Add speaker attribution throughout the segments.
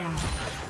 Speaker 1: Down.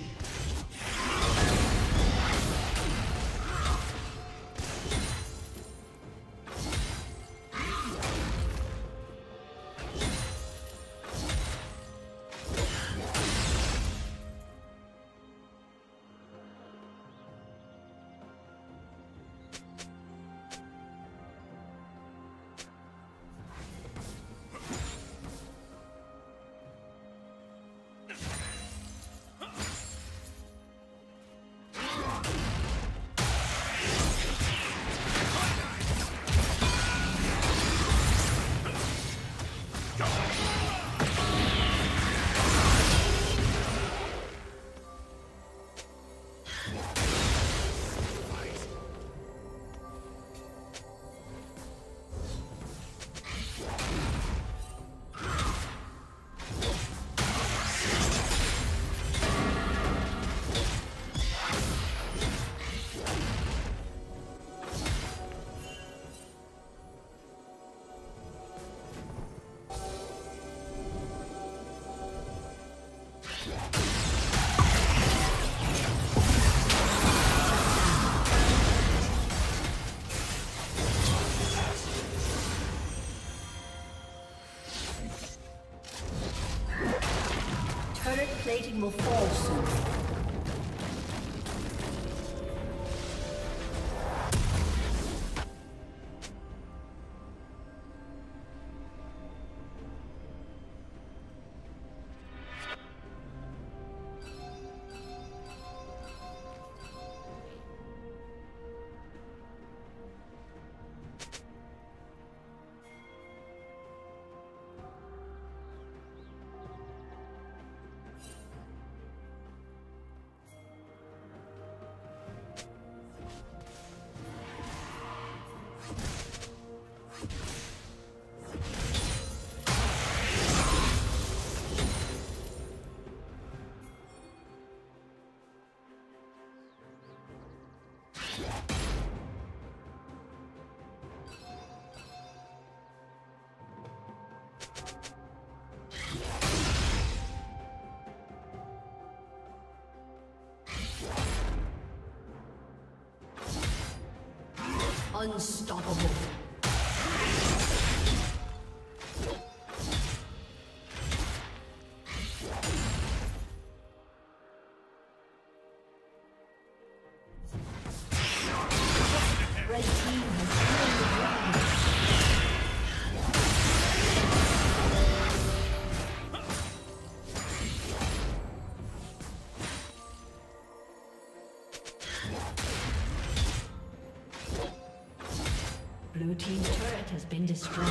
Speaker 1: Will fall soon. Unstoppable. Been destroyed.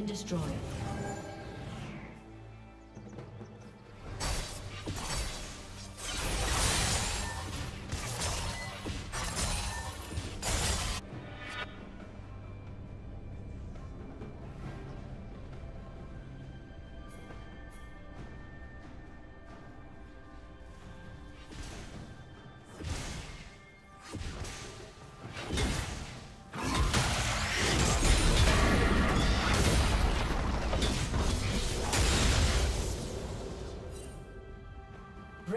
Speaker 1: Been destroyed.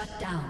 Speaker 1: Shut down.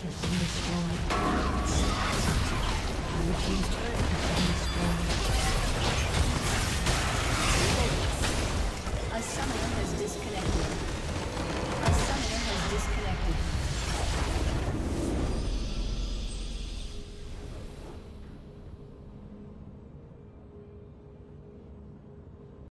Speaker 1: Turret has been destroyed. Blue team's